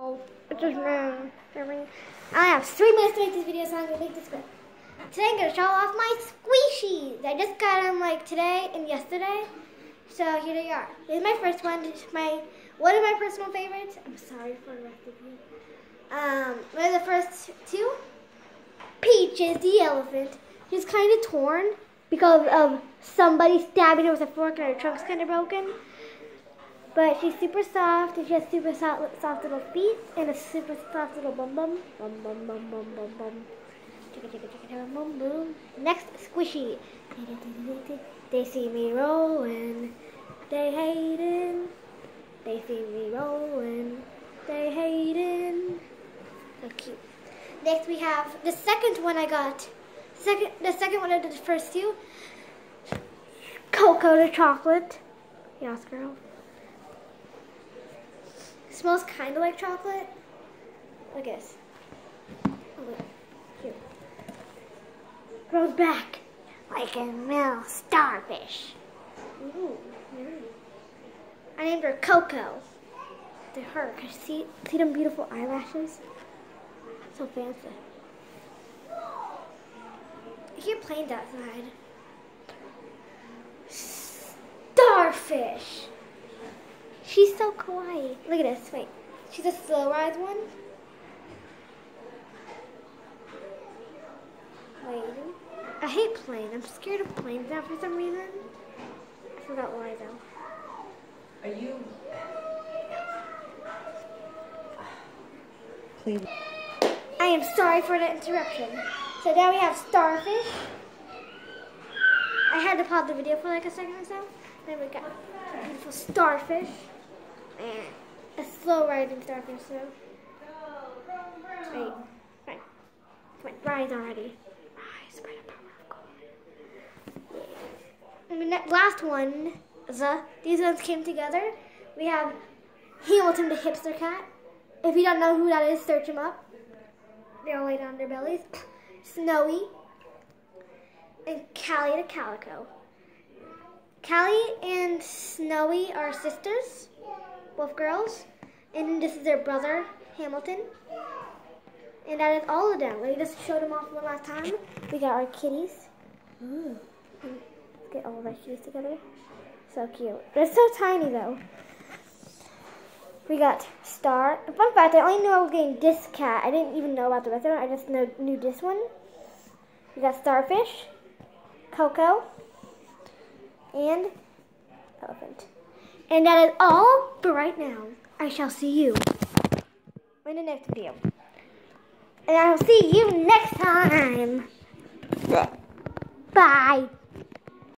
Oh, it's just man. I have three minutes to make this video, so I'm gonna make this quick. Today I'm gonna show off my squishies. I just got them like today and yesterday. So here they are. This is my first one. This is my one of my personal favorites. I'm sorry for of you. Um, one of the first two. Peaches, the elephant. She's kind of torn because of somebody stabbing her with a fork and her trunk's kind of broken. But she's super soft and she has super soft, soft little feet and a super soft little bum bum. Bum bum bum bum bum bum. Chicka chicka chicka bum. Next squishy. They see me rolling. They hating. They see me rolling. They hating. So cute. Next we have the second one I got. Second, the second one of the first two. Cocoa the chocolate. Yes, girl. Smells kind of like chocolate. At this. Oh. Here. Grows back like a little starfish. Ooh. I named her Coco. To her. Cause see, see them beautiful eyelashes? So fancy. I hear planes outside. Starfish. She's so kawaii. Look at this. Wait. She's a slow ride one. Wait. I hate planes. I'm scared of planes now for some reason. I forgot why though. Are you? Please. I am sorry for the interruption. So now we have starfish. I had to pause the video for like a second or so. Then we got a beautiful starfish. A slow rising star starfish, so. Wait. Come on, rise already. Rise by the power of God. And the last one, the, these ones came together. We have Hamilton the hipster cat. If you don't know who that is, search him up. They're all laying on their bellies. Snowy. And Callie the calico. Callie and Snowy are sisters, both girls. And this is their brother, Hamilton. And that is all of them. We just showed them off one last time. We got our kitties. Ooh. Let's get all of our kitties together. So cute. They're so tiny though. We got Star. Fun fact, I only knew I was getting this cat. I didn't even know about the rest of them. I just know, knew this one. We got Starfish, Coco, and Elephant. And that is all for right now. I shall see you in the next video. And I will see you next time. Bye.